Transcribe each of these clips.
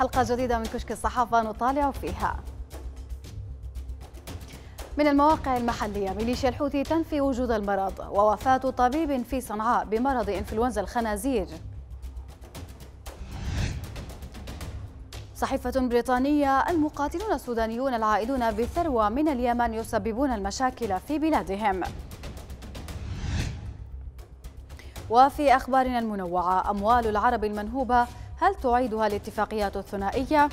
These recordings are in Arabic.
حلقة جديدة من كشك الصحافة نطالع فيها. من المواقع المحلية ميليشيا الحوثي تنفي وجود المرض ووفاة طبيب في صنعاء بمرض إنفلونزا الخنازير. صحيفة بريطانية المقاتلون السودانيون العائدون بثروة من اليمن يسببون المشاكل في بلادهم. وفي أخبارنا المنوعة أموال العرب المنهوبة هل تعيدها الاتفاقيات الثنائية؟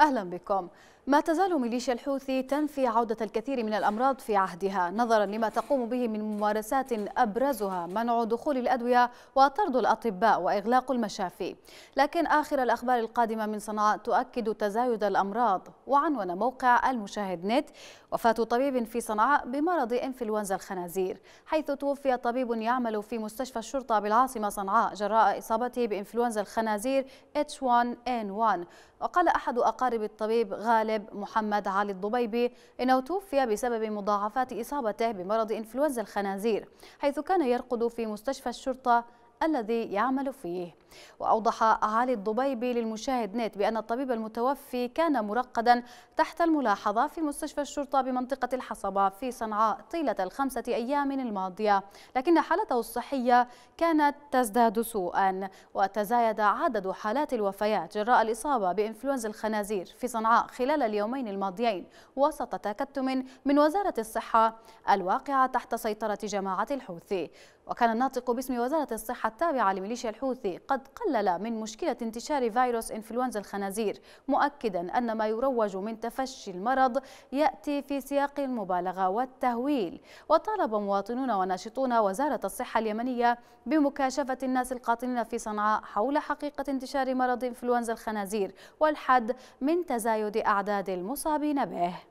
أهلا بكم. ما تزال ميليشيا الحوثي تنفي عودة الكثير من الأمراض في عهدها نظرا لما تقوم به من ممارسات أبرزها منع دخول الأدوية وطرد الأطباء وإغلاق المشافي. لكن آخر الأخبار القادمة من صنعاء تؤكد تزايد الأمراض. وعنون موقع المشاهد نت وفاة طبيب في صنعاء بمرض إنفلونزا الخنازير. حيث توفي طبيب يعمل في مستشفى الشرطة بالعاصمة صنعاء جراء إصابته بإنفلونزا الخنازير H1N1 وقال أحد أقارب الطبيب غالب محمد علي الضبيبي إنه توفي بسبب مضاعفات إصابته بمرض إنفلونزا الخنازير حيث كان يرقد في مستشفى الشرطة الذي يعمل فيه. وأوضح علي الضبيبي للمشاهد نت بأن الطبيب المتوفي كان مرقدا تحت الملاحظة في مستشفى الشرطة بمنطقة الحصبة في صنعاء طيلة الخمسة أيام الماضية لكن حالته الصحية كانت تزداد سوءا. وتزايد عدد حالات الوفيات جراء الإصابة بإنفلونزا الخنازير في صنعاء خلال اليومين الماضيين وسط تكتم من وزارة الصحة الواقعة تحت سيطرة جماعة الحوثي. وكان الناطق باسم وزارة الصحة التابعة لميليشيا الحوثي قد قلل من مشكلة انتشار فيروس إنفلونزا الخنازير مؤكدا أن ما يروج من تفشي المرض يأتي في سياق المبالغة والتهويل. وطالب مواطنون وناشطون وزارة الصحة اليمنية بمكاشفة الناس القاطنين في صنعاء حول حقيقة انتشار مرض إنفلونزا الخنازير والحد من تزايد أعداد المصابين به.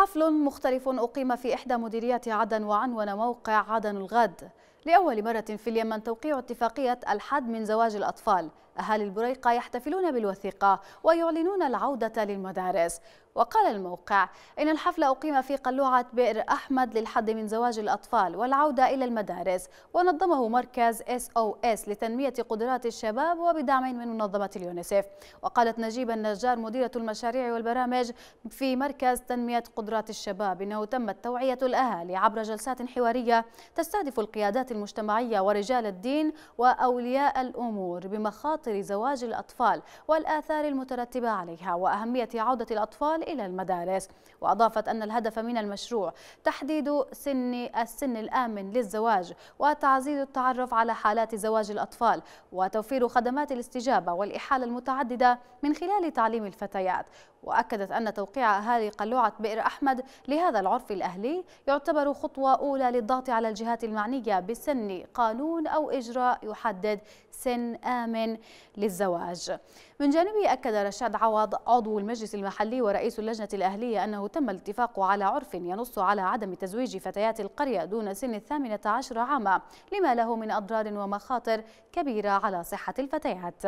حفل مختلف أقيم في إحدى مديريات عدن وعنون موقع عدن الغد. لأول مرة في اليمن توقيع اتفاقية الحد من زواج الأطفال. أهالي البريقة يحتفلون بالوثيقة ويعلنون العودة للمدارس. وقال الموقع إن الحفل أقيم في قلوعة بئر أحمد للحد من زواج الأطفال والعودة إلى المدارس ونظمه مركز SOS لتنمية قدرات الشباب وبدعم من منظمة اليونيسف وقالت نجيب النجار مديرة المشاريع والبرامج في مركز تنمية قدرات الشباب إنه تمت توعية الأهالي عبر جلسات حوارية تستهدف القيادات المجتمعية ورجال الدين وأولياء الأمور بمخاطر زواج الأطفال والآثار المترتبة عليها وأهمية عودة الأطفال الأطفال إلى المدارس. وأضافت أن الهدف من المشروع تحديد سن السن الآمن للزواج وتعزيز التعرف على حالات زواج الأطفال وتوفير خدمات الاستجابة والإحالة المتعددة من خلال تعليم الفتيات. وأكدت أن توقيع أهالي قلوعة بئر أحمد لهذا العرف الأهلي يعتبر خطوة أولى للضغط على الجهات المعنية بسن قانون أو إجراء يحدد سن آمن للزواج. من جانبه أكد رشاد عوض عضو المجلس المحلي ورئيس اللجنة الأهلية أنه تم الاتفاق على عرف ينص على عدم تزويج فتيات القرية دون سن الثامنة عشر عاما لما له من أضرار ومخاطر كبيرة على صحة الفتيات.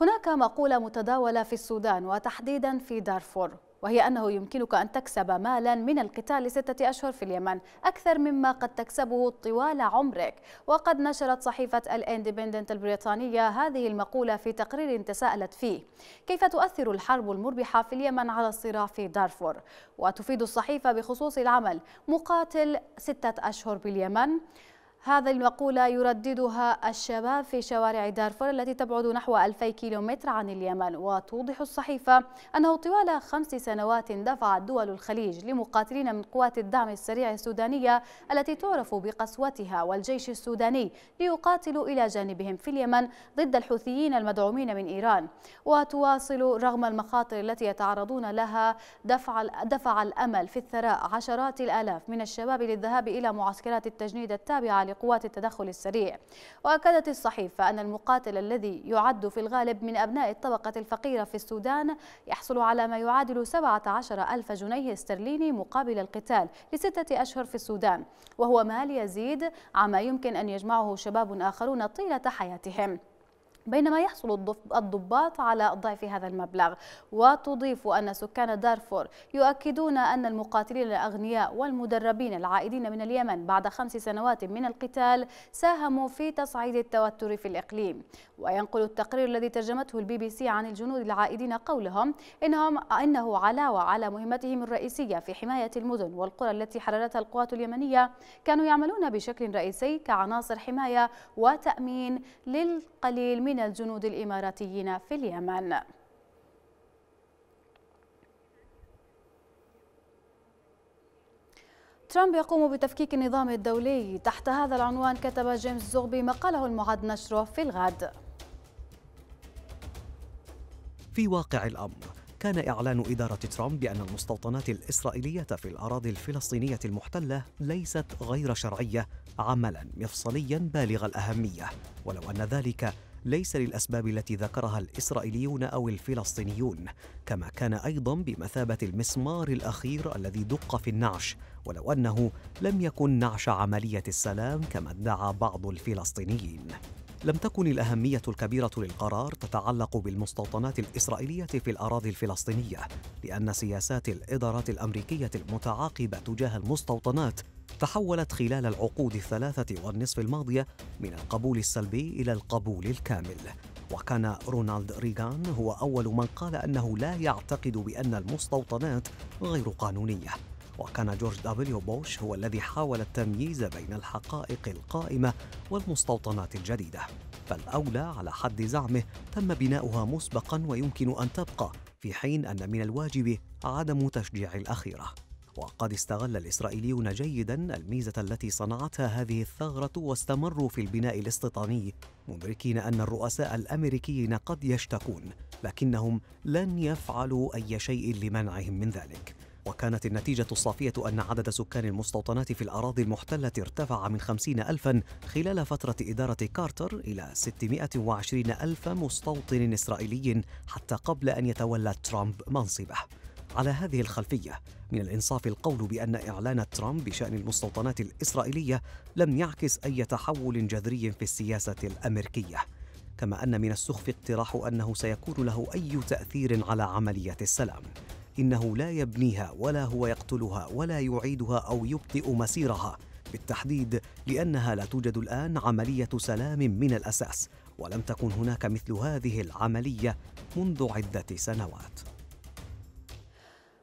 هناك مقولة متداولة في السودان وتحديدا في دارفور. وهي أنه يمكنك أن تكسب مالا من القتال لستة أشهر في اليمن أكثر مما قد تكسبه طوال عمرك. وقد نشرت صحيفة الاندبندنت البريطانية هذه المقولة في تقرير تساءلت فيه كيف تؤثر الحرب المربحة في اليمن على الصراع في دارفور؟ وتفيد الصحيفة بخصوص العمل مقاتل ستة أشهر باليمن. هذه المقولة يرددها الشباب في شوارع دارفور التي تبعد نحو 2000 كيلومتر عن اليمن وتوضح الصحيفة أنه طوال خمس سنوات دفعت دول الخليج لمقاتلين من قوات الدعم السريع السودانية التي تعرف بقسوتها والجيش السوداني ليقاتلوا إلى جانبهم في اليمن ضد الحوثيين المدعومين من إيران. وتواصل رغم المخاطر التي يتعرضون لها دفع, دفع الأمل في الثراء عشرات الآلاف من الشباب للذهاب إلى معسكرات التجنيد التابعة لقوات التدخل السريع. وأكدت الصحيفة أن المقاتل الذي يعد في الغالب من أبناء الطبقة الفقيرة في السودان يحصل على ما يعادل 17 ألف جنيه استرليني مقابل القتال لستة أشهر في السودان. وهو مال يزيد عما يمكن أن يجمعه شباب آخرون طيلة حياتهم. بينما يحصل الضباط على ضعف هذا المبلغ. وتضيف أن سكان دارفور يؤكدون أن المقاتلين الأغنياء والمدربين العائدين من اليمن بعد خمس سنوات من القتال ساهموا في تصعيد التوتر في الإقليم. وينقل التقرير الذي ترجمته البي بي سي عن الجنود العائدين قولهم إنهم إنه علاوة على مهمتهم الرئيسية في حماية المدن والقرى التي حررتها القوات اليمنية. كانوا يعملون بشكل رئيسي كعناصر حماية وتأمين للقليل من الجنود الإماراتيين في اليمن. ترامب يقوم بتفكيك النظام الدولي تحت هذا العنوان كتب جيمس زغبي مقاله المعد نشره في الغد. في واقع الأمر كان إعلان إدارة ترامب بأن المستوطنات الإسرائيلية في الأراضي الفلسطينية المحتلة ليست غير شرعية عملا مفصليا بالغ الأهمية. ولو أن ذلك ليس للأسباب التي ذكرها الإسرائيليون أو الفلسطينيون كما كان أيضا بمثابة المسمار الأخير الذي دق في النعش ولو أنه لم يكن نعش عملية السلام كما ادعى بعض الفلسطينيين. لم تكن الأهمية الكبيرة للقرار تتعلق بالمستوطنات الإسرائيلية في الأراضي الفلسطينية، لأن سياسات الإدارات الأمريكية المتعاقبة تجاه المستوطنات تحولت خلال العقود الثلاثة والنصف الماضية من القبول السلبي إلى القبول الكامل. وكان رونالد ريغان هو أول من قال أنه لا يعتقد بأن المستوطنات غير قانونية. وكان جورج دبليو بوش هو الذي حاول التمييز بين الحقائق القائمة والمستوطنات الجديدة. فالأولى على حد زعمه تم بناؤها مسبقا ويمكن أن تبقى في حين أن من الواجب عدم تشجيع الأخيرة. وقد استغل الإسرائيليون جيدا الميزة التي صنعتها هذه الثغرة واستمروا في البناء الاستيطاني مدركين أن الرؤساء الأمريكيين قد يشتكون لكنهم لن يفعلوا أي شيء لمنعهم من ذلك. وكانت النتيجة الصافية أن عدد سكان المستوطنات في الأراضي المحتلة ارتفع من 50 ألفا خلال فترة إدارة كارتر إلى 620 ألف مستوطن إسرائيلي حتى قبل أن يتولى ترامب منصبه. على هذه الخلفية من الإنصاف القول بأن إعلان ترامب بشأن المستوطنات الإسرائيلية لم يعكس أي تحول جذري في السياسة الأمريكية كما أن من السخف اقتراح أنه سيكون له أي تأثير على عملية السلام. إنه لا يبنيها ولا هو يقتلها ولا يعيدها أو يبطئ مسيرها بالتحديد لأنها لا توجد الآن عملية سلام من الأساس ولم تكن هناك مثل هذه العملية منذ عدة سنوات.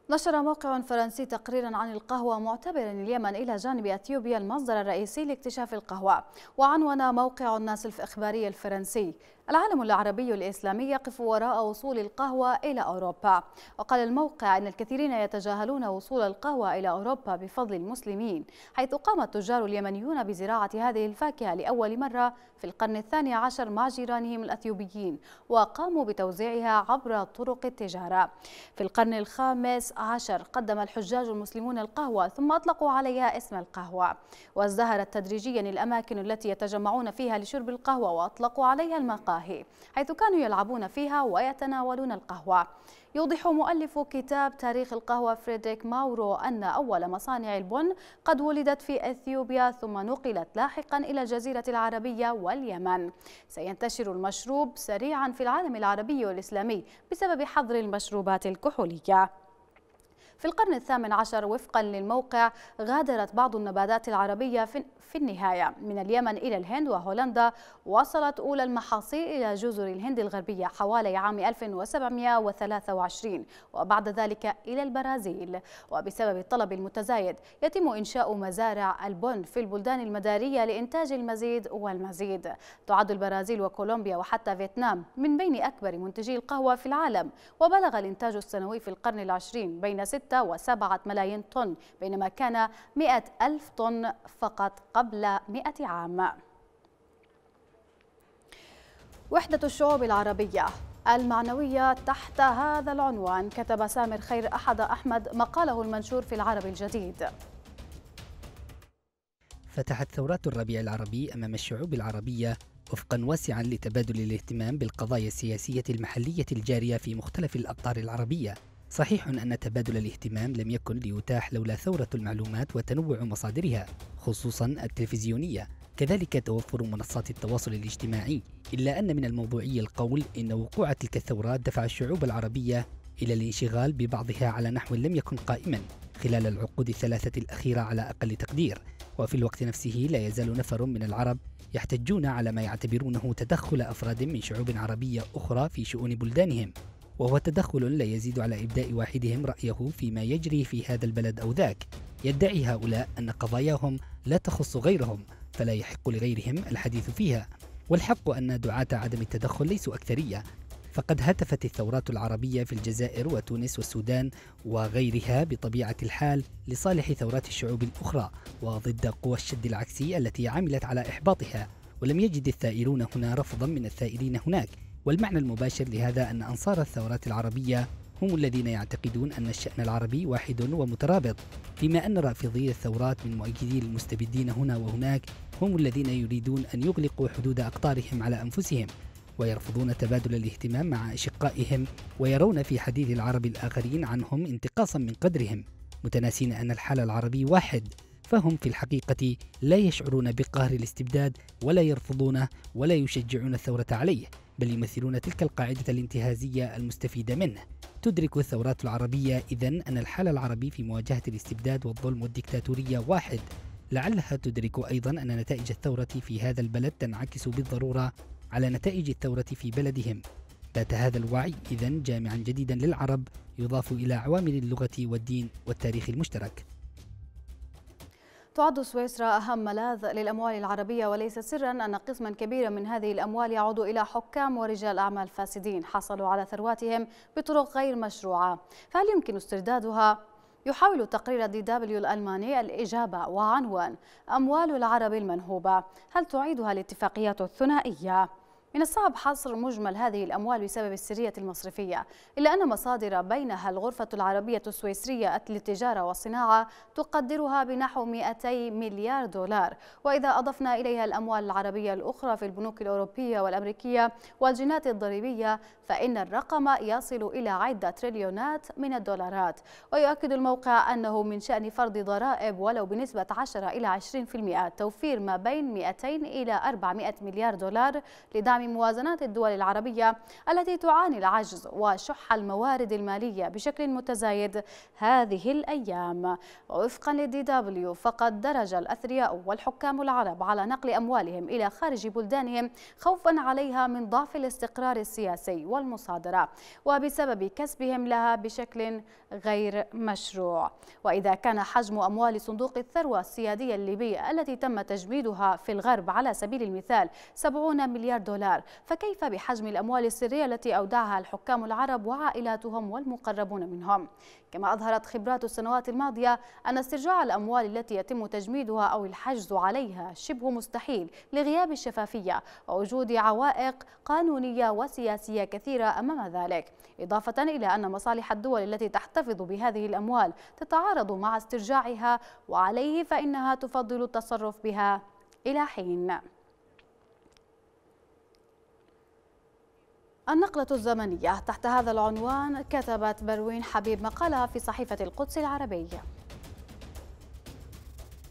نشر موقع فرنسي تقريرا عن القهوة معتبرا اليمن إلى جانب أثيوبيا المصدر الرئيسي لاكتشاف القهوة وعنون موقع الناس الإخباري الفرنسي. العالم العربي الإسلامي يقف وراء وصول القهوة إلى أوروبا. وقال الموقع أن الكثيرين يتجاهلون وصول القهوة إلى أوروبا بفضل المسلمين حيث قام التجار اليمنيون بزراعة هذه الفاكهة لأول مرة في القرن الثاني عشر مع جيرانهم الأثيوبيين وقاموا بتوزيعها عبر طرق التجارة. في القرن الخامس عشر قدم الحجاج المسلمون القهوة ثم أطلقوا عليها اسم القهوة. وازدهرت تدريجيا الأماكن التي يتجمعون فيها لشرب القهوة وأطلقوا عليها المقاهي المقاهي حيث كانوا يلعبون فيها ويتناولون القهوة. يوضح مؤلف كتاب تاريخ القهوة فريدريك ماورو أن أول مصانع البن قد ولدت في أثيوبيا ثم نقلت لاحقا إلى الجزيرة العربية واليمن. سينتشر المشروب سريعا في العالم العربي والإسلامي بسبب حظر المشروبات الكحولية. في القرن الثامن عشر وفقا للموقع غادرت بعض النباتات العربية في النهاية. من اليمن إلى الهند وهولندا وصلت أولى المحاصيل إلى جزر الهند الغربية حوالي عام 1723 وبعد ذلك إلى البرازيل. وبسبب الطلب المتزايد يتم إنشاء مزارع البن في البلدان المدارية لإنتاج المزيد والمزيد. تعد البرازيل وكولومبيا وحتى فيتنام من بين أكبر منتجي القهوة في العالم وبلغ الإنتاج السنوي في القرن العشرين بين 6 و7 ملايين طن بينما كان 100 ألف طن فقط قبل 100 عام. وحدة الشعوب العربية المعنوية تحت هذا العنوان كتب سامر خير أحد أحمد مقاله المنشور في العرب الجديد. فتحت ثورات الربيع العربي أمام الشعوب العربية وفقا واسعا لتبادل الاهتمام بالقضايا السياسية المحلية الجارية في مختلف الأقطار العربية. صحيح أن تبادل الاهتمام لم يكن ليتاح لولا ثورة المعلومات وتنوع مصادرها خصوصا التلفزيونية. كذلك توفر منصات التواصل الاجتماعي إلا أن من الموضوعي القول إن وقوع تلك الثورات دفع الشعوب العربية إلى الانشغال ببعضها على نحو لم يكن قائما خلال العقود الثلاثة الأخيرة على أقل تقدير. وفي الوقت نفسه لا يزال نفر من العرب يحتجون على ما يعتبرونه تدخل أفراد من شعوب عربية أخرى في شؤون بلدانهم. وهو تدخل لا يزيد على إبداء واحدهم رأيه فيما يجري في هذا البلد أو ذاك. يدعي هؤلاء أن قضاياهم لا تخص غيرهم فلا يحق لغيرهم الحديث فيها. والحق أن دعاة عدم التدخل ليسوا أكثرية. فقد هتفت الثورات العربية في الجزائر وتونس والسودان وغيرها بطبيعة الحال لصالح ثورات الشعوب الأخرى وضد قوى الشد العكسي التي عملت على إحباطها. ولم يجد الثائرون هنا رفضا من الثائرين هناك. والمعنى المباشر لهذا أن أنصار الثورات العربية هم الذين يعتقدون أن الشأن العربي واحد ومترابط فيما أن رافضي الثورات من مؤيدي المستبدين هنا وهناك هم الذين يريدون أن يغلقوا حدود أقطارهم على أنفسهم ويرفضون تبادل الاهتمام مع أشقائهم ويرون في حديث العرب الآخرين عنهم انتقاصا من قدرهم متناسين أن الحال العربي واحد فهم في الحقيقة لا يشعرون بقهر الاستبداد ولا يرفضونه ولا يشجعون الثورة عليه. بل يمثلون تلك القاعدة الانتهازية المستفيدة منه. تدرك الثورات العربية إذا أن الحال العربي في مواجهة الاستبداد والظلم والديكتاتورية واحد. لعلها تدرك أيضا أن نتائج الثورة في هذا البلد تنعكس بالضرورة على نتائج الثورة في بلدهم. بات هذا الوعي إذا جامعا جديدا للعرب يضاف إلى عوامل اللغة والدين والتاريخ المشترك. تعد سويسرا أهم ملاذ للأموال العربية وليس سرا أن قسما كبيرا من هذه الأموال يعود إلى حكام ورجال أعمال فاسدين حصلوا على ثرواتهم بطرق غير مشروعة فهل يمكن استردادها؟ يحاول تقرير دي دبليو الألماني الإجابة وعنوان أموال العرب المنهوبة هل تعيدها الاتفاقيات الثنائية؟ من الصعب حصر مجمل هذه الأموال بسبب السرية المصرفية إلا أن مصادر بينها الغرفة العربية السويسرية للتجارة والصناعة تقدرها بنحو 200 مليار دولار. وإذا أضفنا إليها الأموال العربية الأخرى في البنوك الأوروبية والأمريكية والجنات الضريبية فإن الرقم يصل إلى عدة تريليونات من الدولارات. ويؤكد الموقع أنه من شأن فرض ضرائب ولو بنسبة 10 إلى 20% توفير ما بين 200 إلى 400 مليار دولار لدعم موازنات الدول العربية التي تعاني العجز وشح الموارد المالية بشكل متزايد هذه الأيام. ووفقا للدي دبليو فقد درج الأثرياء والحكام العرب على نقل أموالهم إلى خارج بلدانهم خوفا عليها من ضعف الاستقرار السياسي والمصادرة وبسبب كسبهم لها بشكل غير مشروع. وإذا كان حجم أموال صندوق الثروة السيادية الليبية التي تم تجميدها في الغرب على سبيل المثال 70 مليار دولار فكيف بحجم الأموال السرية التي أودعها الحكام العرب وعائلاتهم والمقربون منهم؟ كما أظهرت خبرات السنوات الماضية أن استرجاع الأموال التي يتم تجميدها أو الحجز عليها شبه مستحيل لغياب الشفافية ووجود عوائق قانونية وسياسية كثيرة أمام ذلك. إضافة إلى أن مصالح الدول التي تحتفظ بهذه الأموال تتعارض مع استرجاعها وعليه فإنها تفضل التصرف بها. إلى حين. النقلة الزمنية تحت هذا العنوان كتبت بروين حبيب مقالها في صحيفة القدس العربية.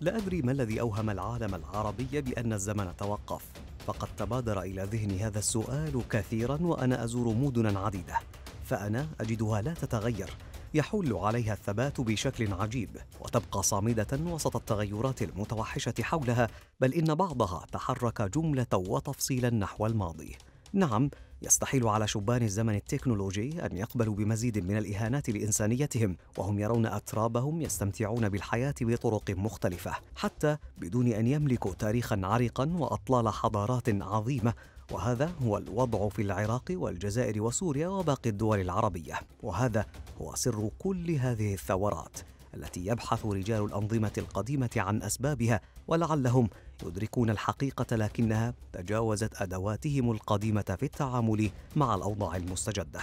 لا أدري ما الذي أوهم العالم العربي بأن الزمن توقف فقد تبادر إلى ذهني هذا السؤال كثيرا وأنا أزور مدنا عديدة فأنا أجدها لا تتغير يحل عليها الثبات بشكل عجيب وتبقى صامدة وسط التغيرات المتوحشة حولها بل إن بعضها تحرك جملة وتفصيلا نحو الماضي. نعم يستحيل على شبان الزمن التكنولوجي أن يقبلوا بمزيد من الإهانات لإنسانيتهم وهم يرون أترابهم يستمتعون بالحياة بطرق مختلفة حتى بدون أن يملكوا تاريخا عريقا وأطلال حضارات عظيمة. وهذا هو الوضع في العراق والجزائر وسوريا وباقي الدول العربية. وهذا هو سر كل هذه الثورات التي يبحث رجال الأنظمة القديمة عن أسبابها ولعلهم يدركون الحقيقة لكنها تجاوزت أدواتهم القديمة في التعامل مع الأوضاع المستجدة.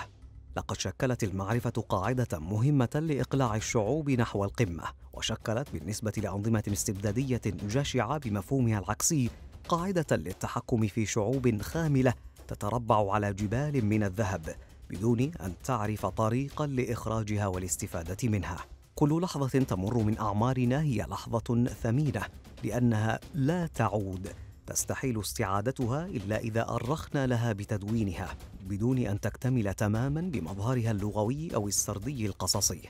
لقد شكلت المعرفة قاعدة مهمة لإقلاع الشعوب نحو القمة وشكلت بالنسبة لأنظمة استبدادية جشعة بمفهومها العكسي قاعدة للتحكم في شعوب خاملة تتربع على جبال من الذهب بدون أن تعرف طريقا لإخراجها والاستفادة منها. كل لحظة تمر من أعمارنا هي لحظة ثمينة لأنها لا تعود. تستحيل استعادتها إلا إذا أرخنا لها بتدوينها بدون أن تكتمل تماما بمظهرها اللغوي أو السردي القصصي.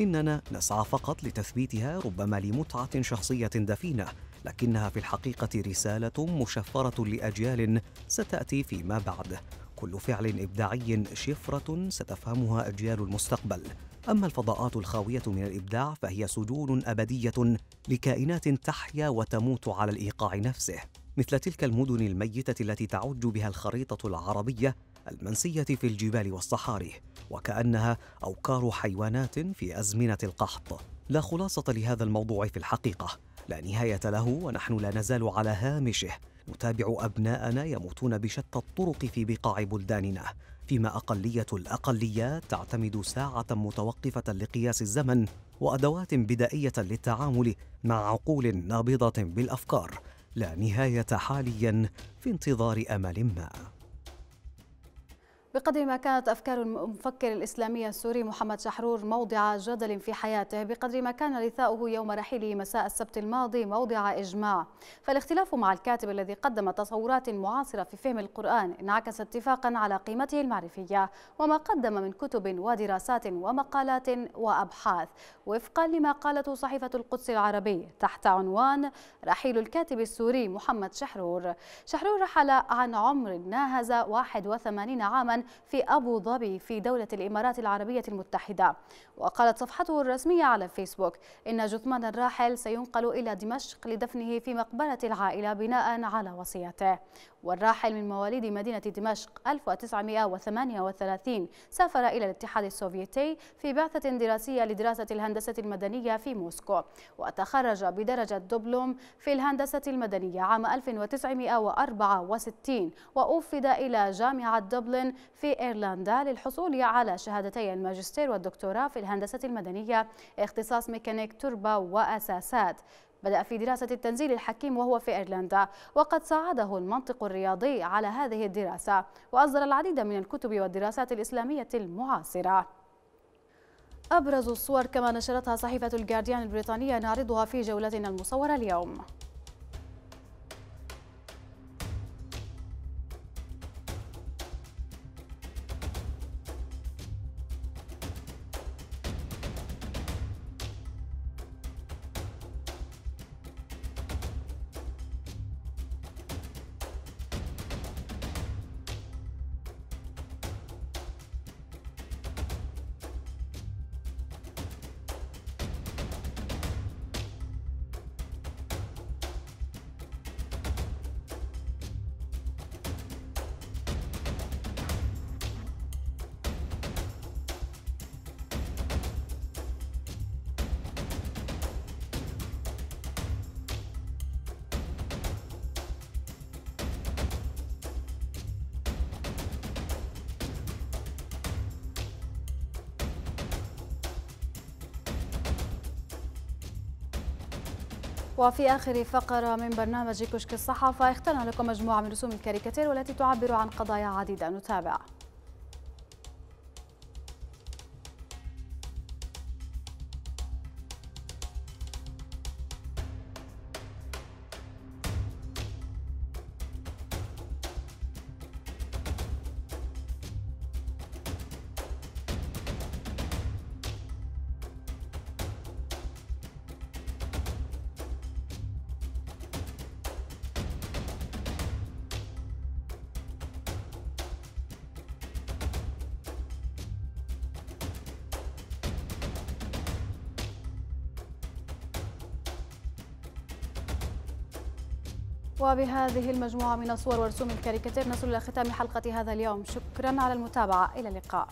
إننا نسعى فقط لتثبيتها ربما لمتعة شخصية دفينة لكنها في الحقيقة رسالة مشفرة لأجيال ستأتي فيما بعد. كل فعل إبداعي شفرة ستفهمها أجيال المستقبل. أما الفضاءات الخاوية من الإبداع فهي سجون أبدية لكائنات تحيا وتموت على الإيقاع نفسه مثل تلك المدن الميتة التي تعج بها الخريطة العربية المنسية في الجبال والصحاري وكأنها أوكار حيوانات في أزمنة القحط. لا خلاصة لهذا الموضوع في الحقيقة لا نهاية له ونحن لا نزال على هامشه. نتابع أبناءنا يموتون بشتى الطرق في بقاع بلداننا. فيما أقلية الاقليات تعتمد ساعة متوقفة لقياس الزمن وأدوات بدائية للتعامل مع عقول نابضة بالأفكار لا نهاية حاليا في انتظار أمل ما. بقدر ما كانت أفكار المفكر الإسلامي السوري محمد شحرور موضع جدل في حياته بقدر ما كان لثاؤه يوم رحيله مساء السبت الماضي موضع إجماع. فالاختلاف مع الكاتب الذي قدم تصورات معاصرة في فهم القرآن انعكس اتفاقا على قيمته المعرفية وما قدم من كتب ودراسات ومقالات وأبحاث وفقا لما قالته صحيفة القدس العربي تحت عنوان رحيل الكاتب السوري محمد شحرور. شحرور رحل عن عمر ناهز 81 عاما في أبو ظبي في دولة الإمارات العربية المتحدة. وقالت صفحته الرسمية على فيسبوك إن جثمان الراحل سينقل إلى دمشق لدفنه في مقبرة العائلة بناء على وصيته. والراحل من مواليد مدينة دمشق 1938 سافر إلى الاتحاد السوفيتي في بعثة دراسية لدراسة الهندسة المدنية في موسكو وتخرج بدرجة دبلوم في الهندسة المدنية عام 1964 وأوفد إلى جامعة دبلن في إيرلندا للحصول على شهادتي الماجستير والدكتوراه في الهندسة المدنية اختصاص ميكانيك تربة وأساسات. بدأ في دراسة التنزيل الحكيم وهو في إيرلندا وقد ساعده المنطق الرياضي على هذه الدراسة وأصدر العديد من الكتب والدراسات الإسلامية المعاصرة. أبرز الصور كما نشرتها صحيفة الجارديان البريطانية نعرضها في جولتنا المصورة اليوم. وفي آخر فقرة من برنامج كشك الصحافة اخترنا لكم مجموعة من رسوم الكاريكاتير والتي تعبر عن قضايا عديدة. نتابع. وبهذه المجموعة من الصور ورسوم الكاريكاتير. نصل إلى ختام حلقة هذا اليوم. شكرا على المتابعة. إلى اللقاء.